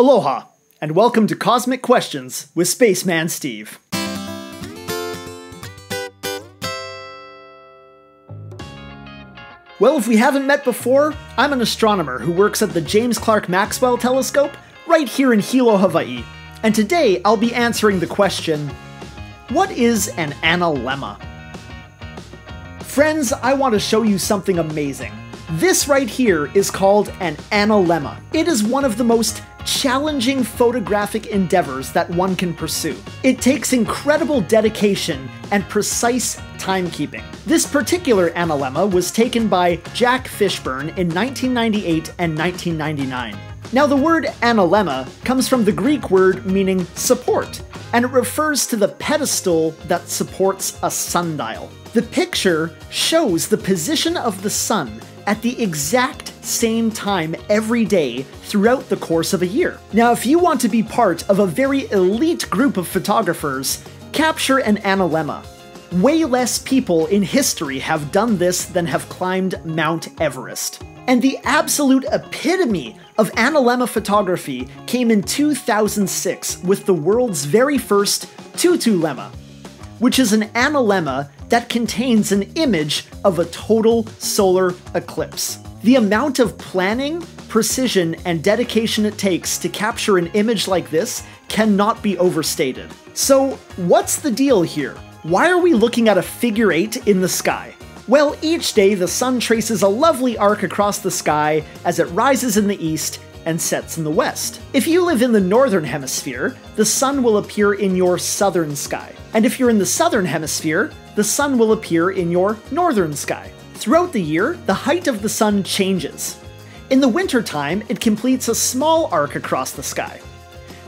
Aloha, and welcome to Cosmic Questions with Spaceman Steve. Well, if we haven't met before, I'm an astronomer who works at the James Clerk Maxwell Telescope right here in Hilo, Hawaii. And today I'll be answering the question What is an analemma? Friends, I want to show you something amazing. This right here is called an analemma. It is one of the most challenging photographic endeavors that one can pursue. It takes incredible dedication and precise timekeeping. This particular analemma was taken by Jack Fishburn in 1998 and 1999. Now, the word analemma comes from the Greek word meaning support, and it refers to the pedestal that supports a sundial. The picture shows the position of the sun at the exact same time every day throughout the course of a year. Now, if you want to be part of a very elite group of photographers, capture an analemma. Way less people in history have done this than have climbed Mount Everest. And the absolute epitome of analemma photography came in 2006 with the world's very first tutulemma, which is an analemma that contains an image of a total solar eclipse. The amount of planning, precision, and dedication it takes to capture an image like this cannot be overstated. So, what's the deal here? Why are we looking at a figure eight in the sky? Well, each day the sun traces a lovely arc across the sky as it rises in the east and sets in the west. If you live in the northern hemisphere, the sun will appear in your southern sky. And if you're in the southern hemisphere, the sun will appear in your northern sky. Throughout the year, the height of the sun changes. In the wintertime, it completes a small arc across the sky.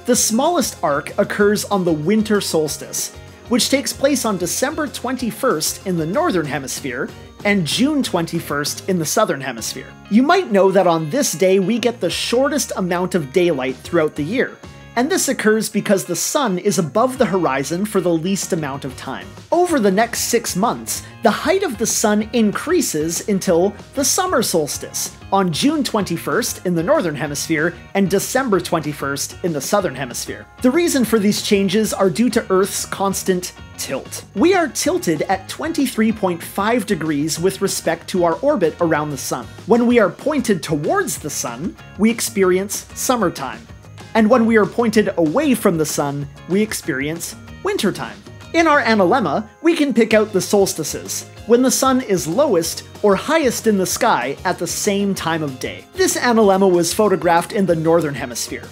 The smallest arc occurs on the winter solstice, which takes place on December 21st in the Northern Hemisphere and June 21st in the Southern Hemisphere. You might know that on this day we get the shortest amount of daylight throughout the year, and this occurs because the sun is above the horizon for the least amount of time. Over the next six months, the height of the sun increases until the summer solstice, on June 21st in the Northern Hemisphere and December 21st in the Southern Hemisphere. The reason for these changes are due to Earth's constant tilt. We are tilted at 23.5 degrees with respect to our orbit around the Sun. When we are pointed towards the Sun, we experience summertime and when we are pointed away from the sun, we experience wintertime. In our analemma, we can pick out the solstices, when the sun is lowest or highest in the sky at the same time of day. This analemma was photographed in the northern hemisphere.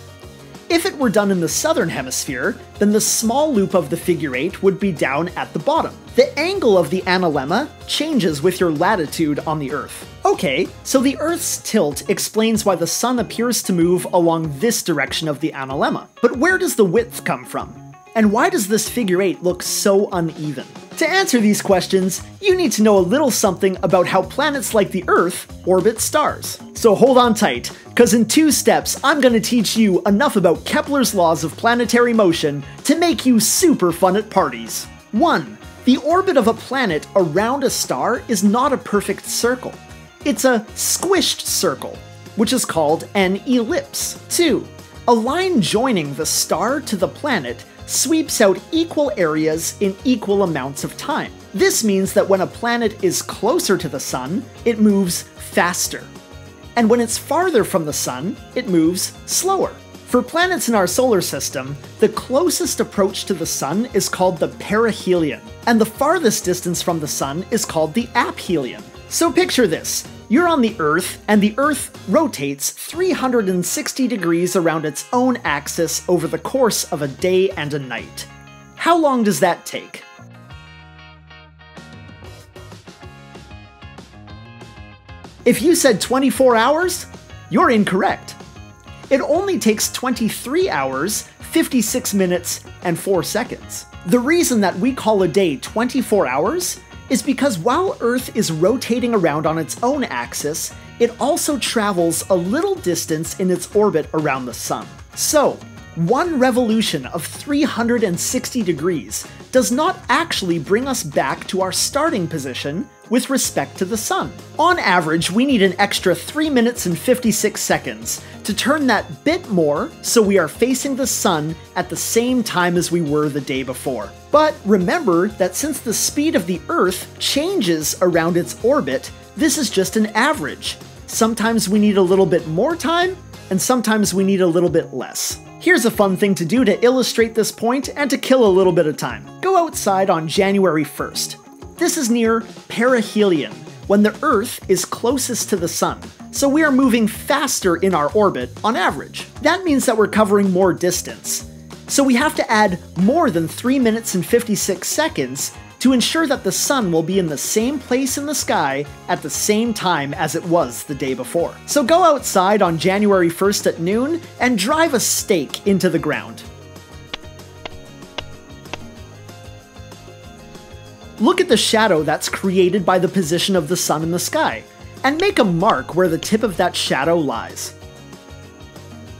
If it were done in the southern hemisphere, then the small loop of the figure eight would be down at the bottom. The angle of the analemma changes with your latitude on the Earth. Okay, so the Earth's tilt explains why the Sun appears to move along this direction of the analemma. But where does the width come from? And why does this figure eight look so uneven? To answer these questions, you need to know a little something about how planets like the Earth orbit stars. So hold on tight, because in two steps, I'm going to teach you enough about Kepler's laws of planetary motion to make you super fun at parties. 1. The orbit of a planet around a star is not a perfect circle. It's a squished circle, which is called an ellipse. 2. A line joining the star to the planet sweeps out equal areas in equal amounts of time. This means that when a planet is closer to the Sun, it moves faster. And when it's farther from the Sun, it moves slower. For planets in our solar system, the closest approach to the Sun is called the perihelion, and the farthest distance from the Sun is called the aphelion. So picture this you're on the Earth, and the Earth rotates 360 degrees around its own axis over the course of a day and a night. How long does that take? If you said 24 hours, you're incorrect. It only takes 23 hours, 56 minutes, and 4 seconds. The reason that we call a day 24 hours is because while Earth is rotating around on its own axis, it also travels a little distance in its orbit around the Sun. So, one revolution of 360 degrees does not actually bring us back to our starting position with respect to the sun. On average, we need an extra 3 minutes and 56 seconds to turn that bit more so we are facing the sun at the same time as we were the day before. But remember that since the speed of the Earth changes around its orbit, this is just an average. Sometimes we need a little bit more time, and sometimes we need a little bit less. Here's a fun thing to do to illustrate this point and to kill a little bit of time. Go outside on January 1st. This is near perihelion, when the Earth is closest to the Sun, so we are moving faster in our orbit on average. That means that we're covering more distance. So we have to add more than 3 minutes and 56 seconds to ensure that the sun will be in the same place in the sky at the same time as it was the day before. So go outside on January 1st at noon and drive a stake into the ground. Look at the shadow that's created by the position of the sun in the sky, and make a mark where the tip of that shadow lies.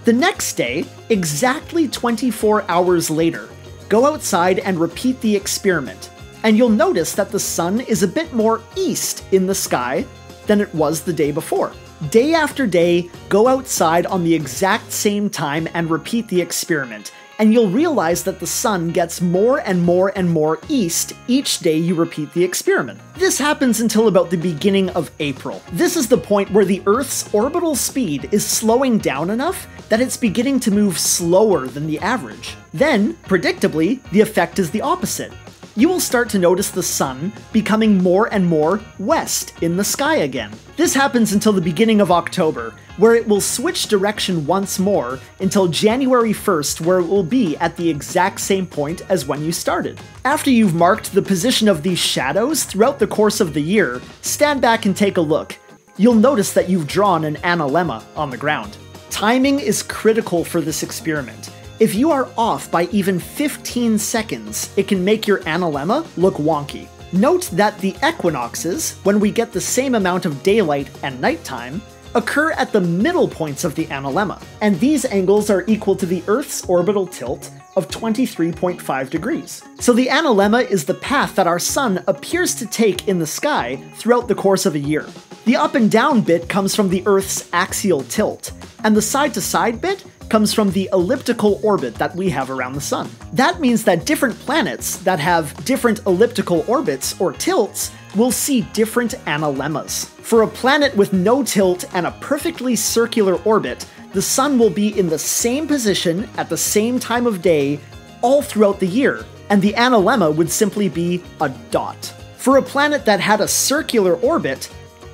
The next day, exactly 24 hours later, go outside and repeat the experiment, and you'll notice that the sun is a bit more east in the sky than it was the day before. Day after day, go outside on the exact same time and repeat the experiment, and you'll realize that the sun gets more and more and more east each day you repeat the experiment. This happens until about the beginning of April. This is the point where the Earth's orbital speed is slowing down enough that it's beginning to move slower than the average. Then, predictably, the effect is the opposite you will start to notice the sun becoming more and more west in the sky again. This happens until the beginning of October, where it will switch direction once more until January 1st, where it will be at the exact same point as when you started. After you've marked the position of these shadows throughout the course of the year, stand back and take a look. You'll notice that you've drawn an analemma on the ground. Timing is critical for this experiment. If you are off by even 15 seconds, it can make your analemma look wonky. Note that the equinoxes, when we get the same amount of daylight and nighttime, occur at the middle points of the analemma, and these angles are equal to the Earth's orbital tilt of 23.5 degrees. So the analemma is the path that our sun appears to take in the sky throughout the course of a year. The up and down bit comes from the Earth's axial tilt, and the side to side bit comes from the elliptical orbit that we have around the Sun. That means that different planets that have different elliptical orbits or tilts will see different analemmas. For a planet with no tilt and a perfectly circular orbit, the Sun will be in the same position at the same time of day all throughout the year, and the analemma would simply be a dot. For a planet that had a circular orbit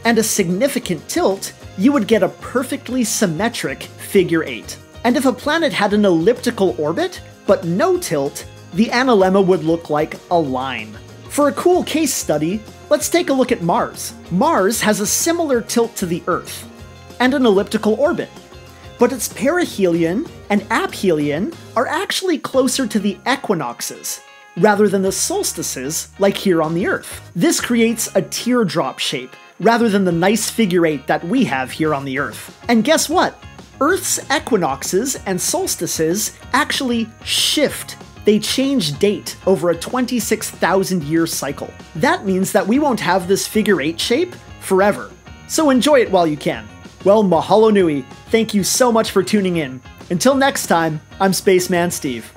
and a significant tilt, you would get a perfectly symmetric figure 8. And if a planet had an elliptical orbit, but no tilt, the analemma would look like a line. For a cool case study, let's take a look at Mars. Mars has a similar tilt to the Earth, and an elliptical orbit. But its perihelion and aphelion are actually closer to the equinoxes, rather than the solstices like here on the Earth. This creates a teardrop shape, rather than the nice figure eight that we have here on the Earth. And guess what? Earth's equinoxes and solstices actually shift. They change date over a 26,000 year cycle. That means that we won't have this figure eight shape forever. So enjoy it while you can. Well, mahalo nui. Thank you so much for tuning in. Until next time, I'm Spaceman Steve.